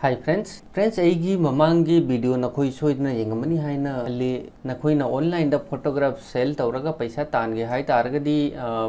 हाय friends friends ममांगी video नखोई सोइदना येंगमनी हाइना अल्ली नखोइना ऑनलाइन द फोटोग्राफ सेल तौरगा पैसा तानगे हाय तारगदी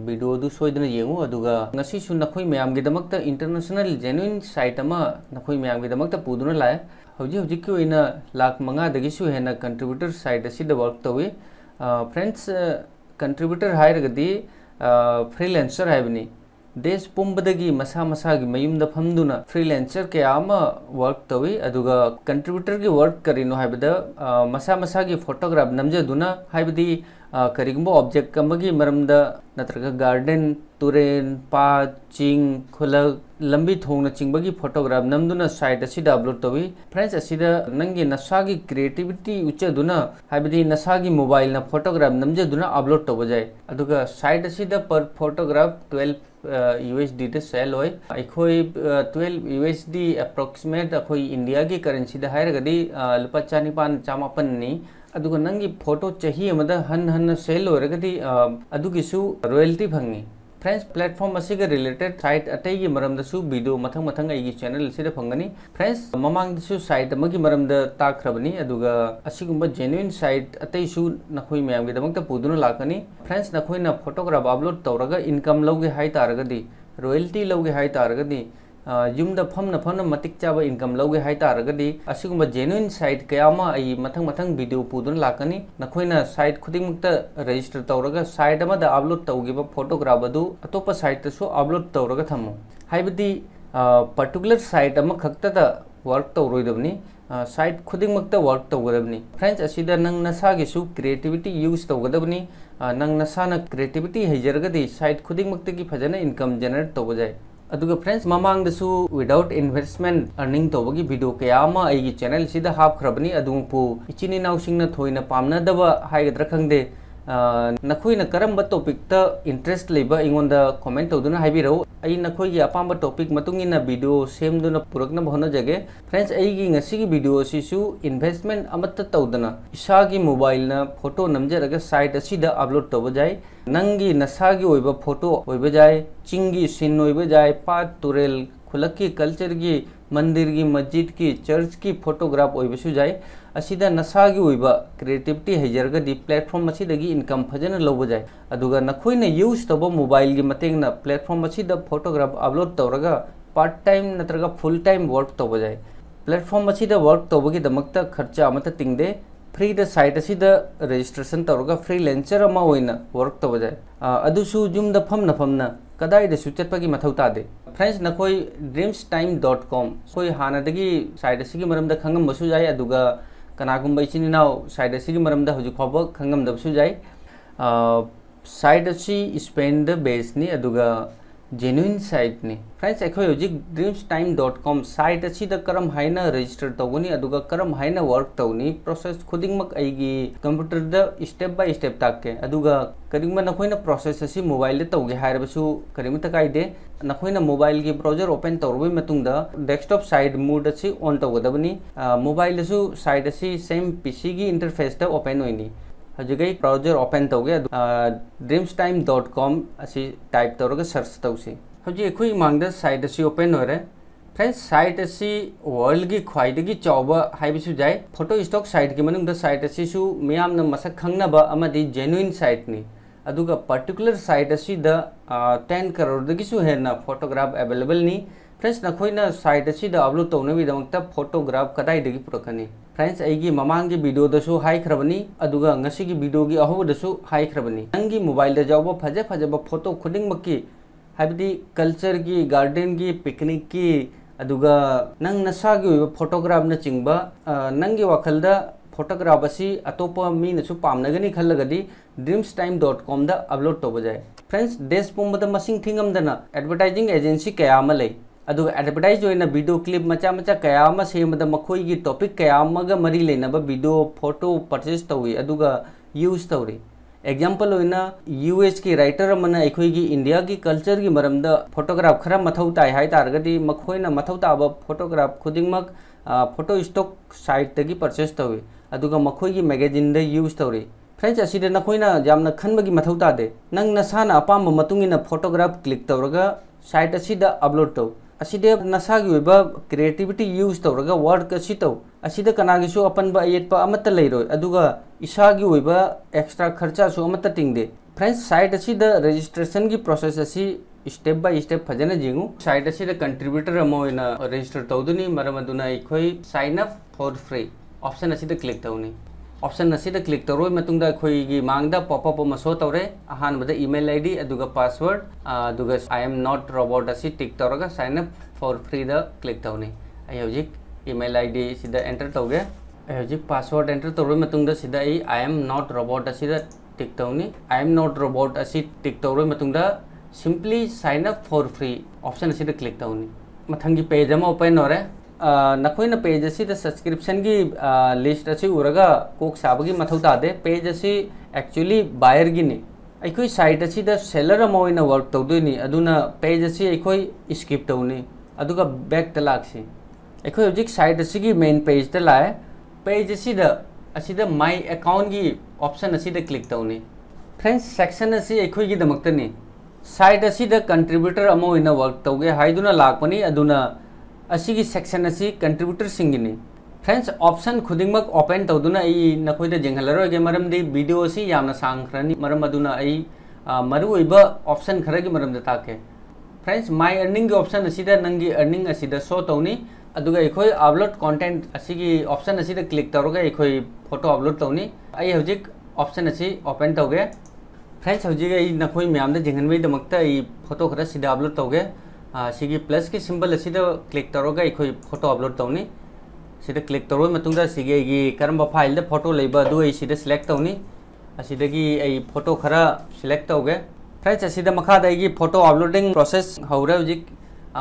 वीडियो दु सोइदना येंगु अदुगा ngasi su नखोई मयाम गे दमकता इंटरनेशनल जेन्युइन साइट अमा नखोई मयाम गे दमकता पुदुना लाय हौजी हौजी की ओइना लाख मंगा दगी सु हेना कंट्रीब्यूटर साइट असि द वर्क तवे फ्रेंड्स कंट्रीब्यूटर हायरगदी फ्रीलांसर हायबनी देश पुंबदगी मसा मसा की मयुमद फमदुना फ्रीलांसर के आमा वर्क तवी अदुगा कंट्रीब्यूटर की वर्क करिनो हाइबद मसा मसा की फोटोग्राफ नमजदुना हाइबदी करिगुंबो ऑब्जेक्ट कमगी मरमद नत्रगा गार्डन तुरेन पा चिंग खुलग लंबी थोंगना चिंबगी फोटोग्राफ नमदुना साइट असिदा अपलोड तवी फ्रेंड्स नंगी नसागी क्रिएटिविटी उच्चदुना हाइबदी नसागी मोबाइल ना फोटोग्राफ नमजदुना अपलोड तब जाय अदुगा साइट असिदा पर फोटोग्राफ 12 USD सेल होय अखोई 12 USD अप्रोक्सीमेट अखोई इंडिया की करेंसी दा हायरगदी लुपा चानिपान चामापन नी। अदुगा नंगी फ़ोटो चाहिए अमदा हन हन सेल होरगदी अदुगिसु रॉयल्टी फंगी फ्रेंड्स प्लेटफॉर्म असिगा रिलेटेड साइट अटैगी की मरमदसु वीडियो मथंग मथंग आई चैनल से फंगनी। फ्रेंड्स ममांगदसु साइट अमगी मरमद ताखरबनी, अदुगा असिगुम्बा जेन्युइन साइट अतईसु नखोई मयामगी दमकता पुदुना लाकनी फ्रेंड्स नखोइना फोटोग्राफ अपलोड तौरगा इनकम लौगे हाई तारगदी रॉयल्टी लौगे हाई तारगदी। फमन फमन मतिक चाब इनकम लौगे है असिगुम जेन्युइन साइट कया मथंग वीडियो पुदुन लाकनी नखोइना साइट खुदिमुक्त रजिस्टर तौरगा साइट अमदा अपलोड तौगिब फोटोग्राफ अदु अतोप साइट अपलोड तौरगा थमो पर्टिकुलर साइट अमा खक्तदा वर्क तौरोइदबनी साइट खुदिमुक्त वर्क तौगदबनी फ्रेंड्स नंग नसागिसु क्रिएटिविटी यूज़ तौगदबनी नंग नसाना क्रिएटिविटी हैजरगदी साइट खुदिमुक्त की फजना इनकम जनरेट तौब जाए अदुगा फ्रेंड्स ममांग विदाउट इन्वेस्टमेंट अर्निंग तौबगी वीडियो कया चैनल हापख्रबनी इचिनि नाउसिंगना थोइना पामनादबा खंगदे नखोइना करम टॉपिक इंटरेस्ट लेबा कमेंट तौदुना आई नखोइगी अपाम टॉपिक वीडियो सेमदुना पुरकना होना जगे फ्रेंड्स ngasiगी वीडियो इन्वेस्टमेंट अमत तौदना इसागी मोबाइल ना फ़ोटो नमजरगा साइट असिदा अपलोड तौब जाय नंगी नसागी ओइबा फ़ोटो जाय चिंगी सिन जाय पात तुरेल खुलकी कल्चर की मंदिर की मस्जिद की चर्च की फोटोग्राफ जाय असिदा नसागी ओइबा क्रिएटिविटी हैजरगदी प्लेटफॉर्म असिदगी इनकम फजन लौब जाय अदुगा नखोइना यूज़ तब मोबाइल की मतेंगना प्लेटफॉर्म असिदा फोटोग्राफ अपलोड तौरगा पार्ट टाइम नत्रगा फुल टाइम वर्क तब जाय प्लेटफॉर्म असिदा वर्क तौबगी दमकता खर्चा अमत तिंगदे फ्री द साइट असिदा रजिस्ट्रेशन तौरगा फ्रीलांसर अमा ओइना वर्क तब जाय अदुसु जुम द फमना फमना कदाइदसु चटपगी मथौ तादे फ्रेंड्स नखोई ड्रीम्स टाइम डॉट कॉम कोई हानदगी साइट असिगी मरमदा खंगमबसु जाय अदुगा कनागुंबा इचिन नाउ साइट असिगी मरमदा हुजु खब खंगमदबसु जाए साइड असी स्पेन बेसनी अदुगा जेन्युइन साइट ने फ्रेंड्स अखोई हजिक dreams time dot com site असीद करम हाइना रजिस्टर तौगनी अदुगा करम हाइना वर्क तौनी प्रोसेस खुदिंगमक अइगी कंप्यूटर द स्टेप बाय स्टेप ताके करिंगमा नखोइना प्रोसेस असी मोबाइल तौगे हायरबसु करिंगमा तकाइदे नखोइना मोबाइल की ब्राउज़र ओपन तौरबै डेस्कटॉप साइड मोड असी ऑन तौगदबनी मोबाइल दसु साइट असी सेम पीसी की इंटरफेस द हजिगई ब्राउज़र ओपन तौगे ड्रीम्स टाइम डॉट कॉम असी टाइप तौरगा सर्च तौसी हजी अखोई मांगदा साइट असी ओपन होरे फ्रेंड्स साइट असी वर्ल्ड की ख्वाइदगी चौबा हाइबिसु जाय फ़ोटो स्टॉक साइट की मनुंगदा साइट असी न मसक खंगनबा अमदी जेन्युइन साइट नि पर्टिकुलर साइट द 10 करोड़ हेना फोटोग्राफ अवेलेबल नि फ्रेंड्स नखोइना साइट असी द अपलोड तौनबीदमक्ता फोटोग्राफ कदाइदगी पुरकनी फ्रेंड्स अगी ममांगी वीडियो दसु हाइख्रबनी अदुगा ngasiगी वीडियो की अहोबदसु हाइख्रबनी नंगी मोबाइल द जावबो फजे फजेबो फ़ोटो खुदिंगमकी हाइबदी कल्चर की गार्डन की पिकनिक की अदुगा नंग नसागी फोटोग्राफ न चिंगबा नंगी वखलदा फोटोग्राफ असी अतोप मी नसु पामनगनी खल्लगदी dreamstime.com दा अपलोड तोब जाय फ्रेंड्स देश पुंबदा मसिंग थिंगमदना एडवर्टाइजिंग एजेंसी कया अमा लई अदुगा एडवर्टाइज होइना वीडियो क्लिप मचा मचा कया सेमदा मखोई टॉपिक कया अमागा मरी लेनबा वीडियो फ़ोटो परचेस अदुगा यूज़ तौरी एग्ज़ाम्पल होइना यूएस की राइटर अखोई इंडिया की कल्चर की मरमद फोटोग्राफ खरा मथौ ताई हाई तारगदी मखोइना मथौ ताब फोटोग्राफ खुदिंगमक फ़ोटो स्टॉक साइट तगी परचेस अदुगा मखोई मैगजीन यूज़ तौरी फ्रेंड्स असीदे नखोइना जामना खनबगी मथौ तादे नंग नसाना अपाम फोटोग्राफ क्लिक तौरगा साइट अपलोड तौ असिदे नसागी ओइबा क्रिएटिविटी यूज़ तौरगा वर्ड असी तौ असिदा कनागिसु अपनबा अयेतपा अमत एक्स्ट्रा खर्चा अमत तिंगदे फ्रेंड्स साइट असिदा रजिस्ट्रेशन की प्रोसेस असी स्टेप बाय स्टेप फजन जिंगु साइट असिदा कंट्रीब्यूटर रजिस्टर तौदुनी मरम sign up for free option असिदा click तौनी ऑप्शन क्लिक मतुंगदा अखोई मांगदा पॉपअप शो तौरे अहानबदा email ID password I am not robot असि टिक तौरगा साइन अप फॉर फ्री द क्लिक तौनी हजिक ईमेल आईडी सिदा एंटर तौगे हजिक पासवर्ड एंटर तौर आई एम नॉट रोबोट असिदा टिक तौनी आई एम नॉट रोबोट असि tick मतुंगदा simply sign up for free option click तौनी मथंगी पेज ओपन होरे नखोन पेज सब्सक्रिप्शन की लिस्ट उरगा, कोक साबगी मथौ तादे। पेज एक्चुअली बायर की अखोई साइट सेलर वर्क तौदोनी पेज अखोई स्किप तौनी बैक तलाक्सी अखोई हजिक साइट की मेन पेज लाए। पेज माय अकाउंट की ऑप्शन क्लिक तौनी फ्रेंड्स सेक्शन असी अखोई की दमक्तनी साइट कंट्रीब्यूटर वर्क तौगे अदुना असीगी सेक्शन असी कंट्रीब्यूटर सिंगिनी फ्रेंड्स ऑप्शन खुदिंगमक ओपन तौदुना आई नखोइदा जेंगहलरोगे मरमदि वीडियो असी यामना सांखरनी मरम अदुना आई मरु ओइबा ऑप्शन खरगी मरमदा ताके। फ्रेंड्स माय अर्निंग की ऑप्शन असीदा नंगी अर्निंग असीदा शो तौनी अदुगा इखोय अपलोड कंटेंट असीगी ऑप्शन असीदा क्लिक तौरगा इखोय फ़ोटो अपलोड तौनी आई हजिक ऑप्शन असी ओपन तौगे फ्रेंड्स हजिक आई नखोय म्यामदा जेंगहनबई दमकता, आई फ़ोटो खरा सीधा अपलोड तौगे सिगी प्लस की सिंबल असीदा क्लिक तौरगा इखोय फ़ोटो अपलोड तौनी सिदा क्लिक तौरो मतुंगदा सिगे करम फ़ाइल दा फ़ोटो लेबा सिलेक्ट तौनी असीदगी फ़ोटो खरा सिलेक्ट तौगे फ्रेंड्स असीदा आई फ़ोटो अपलोडिंग प्रोसेस हौरा हुजिक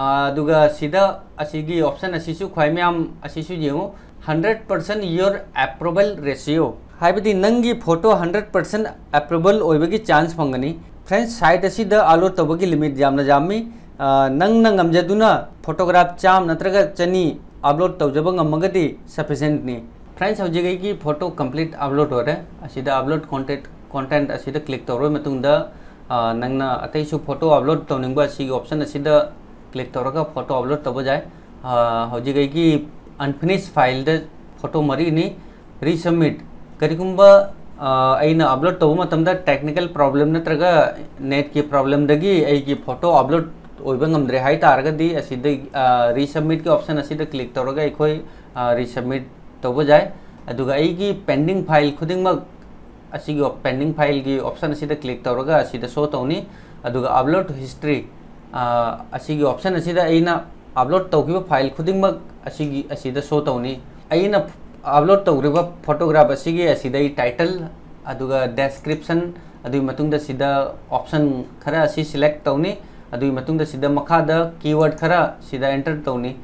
अदुगा सिदा असीगी ऑप्शन असीसु ख्वाइम्याम असीसु जेंगो 100% योर अप्रूवल रेशियो हाइबदी नंगी फ़ोटो 100% अप्रूवल ओइबगी चांस फंगनी फ्रेंड्स साइट असीदा अपलोड तौबगी लिमिट जामना जामी। फोटोग्राफ चाम नत्रग चनी अपलोड तौजब ngमगदी सफिशिएंट नि फ्रेंड्स हौजिगै की फ़ोटो कंप्लीट अपलोड होरे असिदा अपलोड कंटेंट कंटेंट असिदा क्लिक तौरो नंगना अतैसु फ़ोटो अपलोड तौनिंगबा सी ऑप्शन क्लिक तौरगा फ़ोटो अपलोड तब जाए हौजिगै की अनफिनिश फ़ाइल द फ़ोटो मरी नि रीसबमिट करिगुंबा अना अपलोड तब टेक्निकल प्रॉब्लम नत्रगा नेट की प्रॉब्लम दगी फ़ोटो अपलोड रिसबमिट के ऑप्शन क्लिक तौरगा अखोई रिसबमिट तब जाए पेंडिंग फ़ाइल असिगी पेंडिंग फ़ाइल की ऑप्शन क्लिक असिद शो तौनी अपलोड हिस्ट्री ऑप्शन अपलोड तौखिबा फ़ाइल असिद शो तौनी अपलोड तौरिबा फोटोग्राफ टाइटल डिस्क्रिप्शन ऑप्शन खरा सिलेक्ट तौनी अदुगी मतुंगदा सिदा कीवर्ड खरा सिदा एंटर तौनी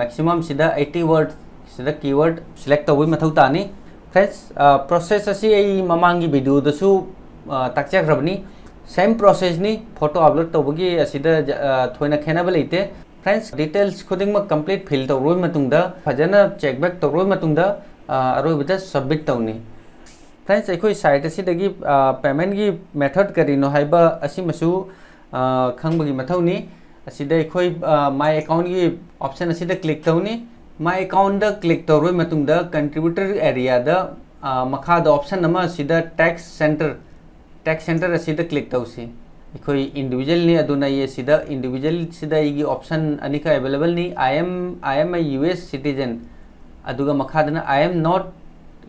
मैक्सिमम सिदा 80 वर्ड सिदा कीवर्ड सिलेक्ट तौबी मथौ तानी फ्रेंड्स प्रोसेस असी आई ममांगी वीडियो दसु सेम प्रोसेस नि फ़ोटो अपलोड तौबगी असिदा थोइना खेनाबा लेते फ्रेंड्स डिटेल्स खुदिंग में कंप्लीट फिल तौरोय फजना चेक बैक तौरोय अरोइबदा सबमिट तौनी फ्रेंड्स अखोई साइट असिदगी पेमेंट की मेथड करिनो मसु खंबगी मथौनी अखोई माय अकाउंट की ऑप्शन असिदा क्लिक तौनी माय अकाउंट क्लिक मतुंगदा कंट्रीब्यूटर एरिया दा मखा option tax centre tax centre असिदा click तौसी अखोई इंडिविजुअल अदुना ये इंडिविजुअल ऑप्शन अनिका अवेलेबल नहीं I am I am a US citizen अदुगा मखादना I am not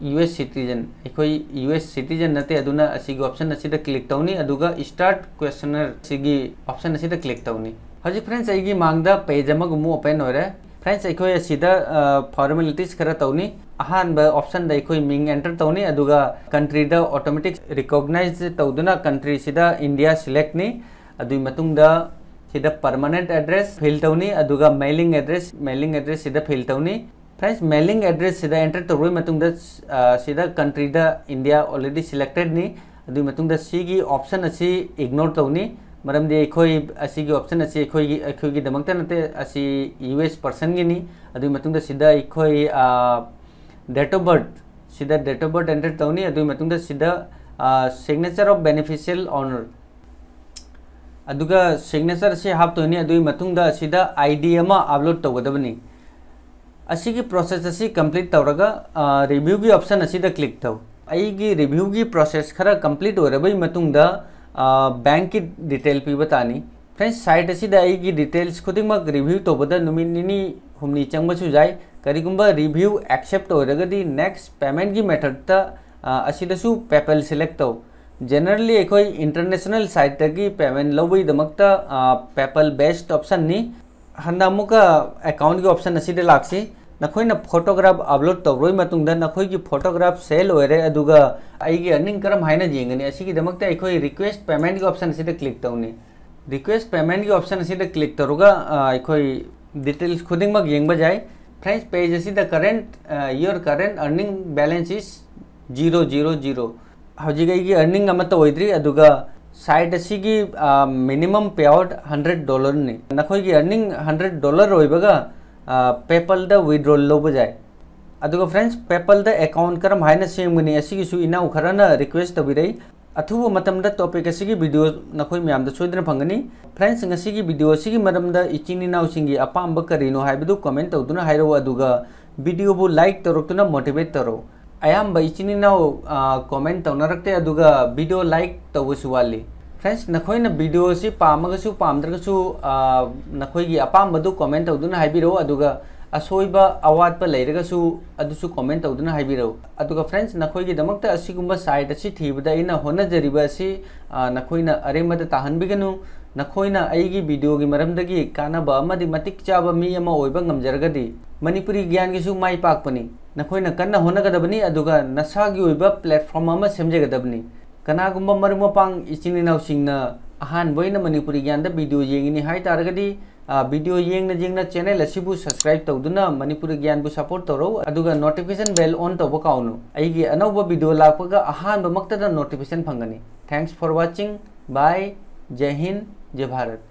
US citizen अखोई यूएस सिटीजन नते अदुना असिगी ऑप्शन असिदा क्लिक तौनी अदुगा स्टार्ट क्वेश्चनर सिगी ऑप्शन असिदा क्लिक तौनी हजि फ्रेंड्स अइगी मांगदा पेज मु ओपन होरे फ्रेंड्स अखोई असिदा फॉर्मेलिटीज खरा तौनी अहान ऑप्शन द अखोई मिंग एंटर तौनी अदुगा कंट्री द ऑटोमेटिक रिकॉग्नाइज तौदुना कंट्री सिदा इंडिया सिलेक्ट नि अदुई सिदा परमानेंट एड्रेस फिल तौनी अदुगा मेलिंग एड्रेस मेलिंग एड्रेस सिदा फिल तौनी फ्रेंड्स मेलिंग एड्रेस सिदा एंटर तौर मतुंग सिदा कंट्री इंडिया ऑलरेडी सिलेक्टेड नि अदुई मतुंग सिगी ऑप्शन इग्नोर तौनी मरमदि अखोई ऑप्शन अखोई दमकता नते असी यूएस पर्सन गी नि अदुई मतुंग सिदा अखोई डेट ऑफ़ बर्थ सिदा डेट ऑफ़ बर्थ एंटर तौनी सिदा सिग्नेचर ऑफ़ बेनिफिशियल ऑनर अदुगा सिग्नेचर से अदुई मतुंगदा असिदा आईडी अमा अपलोड तौगदबनी असिगी प्रोसेस असी कंप्लीट तौरगा रिव्यू की ऑप्शन क्लिक तौ रिव्यू की प्रोसेस खरा कंप्लीट होरबई बैंक की डिटेल पीब तानी फ्रेंड्स साइट अईगी डिटेल्स खुदिमक रिव्यू तौबदा निनी हुमनी चंगबसु जाय करिगुंबा रिव्यू एक्सेप्ट होरगदी नेक्स्ट पेमेंट की मेथड ता पेपल सिलेक्ट तौ generally अखोई इंटरनेशनल साइट की पेमेंट लौबई पेपल बेस्ट ऑप्शन नि। हंदा मुका अकाउंट की ऑप्शन असिदे लाक्सी नखोइना फोटोग्राफ अपलोड नखोई की फोटोग्राफ सेल होरे अर्निंग करम हाइना जेंगनी रिक्वेस्ट पेमेंट की ऑप्शन असिदे क्लिक तौनी रिक्वेस्ट पेमेंट की ऑप्शन असिदे क्लिक अखोई डिटेल्स खुदिंगमक येंगबा जाय friends page असिदा current your current earning balance is zero zero zero हजिगी earning होद्री असीगी मिनिमम पे आउट हंड्रेड डॉलर ने नखोगी अर्निंग हंड्रेड डॉलर होइबगा पेपल द विड्रॉल लोब जाए अदुगा फ्रेंड्स पेपल द अकाउंट करम हाइना सेमगनी असीगी सु इना खरना रिक्वेस्ट तबिरई अथुब टॉपिक वीडियो नखोई म्याम द सोइदन फंगनी फ्रेंड्स वीडियो असीगी मरम इचिनी सिंगी अपाम हाइबदु कमेंट तौदुना हाइरो वीडियो लाइक तरोक्तुना मोटिवेट तरो अयाब इचिना कमेंट तौनरते वीडियो लाइक तबसु वाली फ्रेंड्स नखोन वीडियो से पामगसु पामद्रगसु नखोगी अपामबदु कमेंट तौदुना हाइबिरो अदुगा असोइब अवादप लेरगसु अदुसु कमेंट तौदुना हाइबिरो अदुगा फ्रेंड्स नखोई की नखोगी दमकता असिगुंबा साइट असि थीबदा इना होनजरिबा असि नखोइना अरेमदा ताहनबिगनु नखोइना अइगी वीडियो की मरमदगी कानबा अमदि मतिक चाबा मी अमा ओइबा manipuri gyan gi su mai pak pani नखोइना कन्ना होनगदबनी अदुगा नसागी ओइबा प्लेटफॉर्म अमा सेमजेगदबनी कनागुम्बा मरुमपांग इचिनिनाउ सिंगना अहान बोइना मणिपुरी ज्ञान तारगदी वीडियो सब्सक्राइब तौदुना मणिपुरी ज्ञान सपोर्ट तौरो अदुगा नोटिफिकेशन बेल ऑन तौब काउनु अइगी अनौबा वीडियो लापगा अहान बमक्तदा notification फंगनी thanks for watching bye Jai Hind Jai Bharat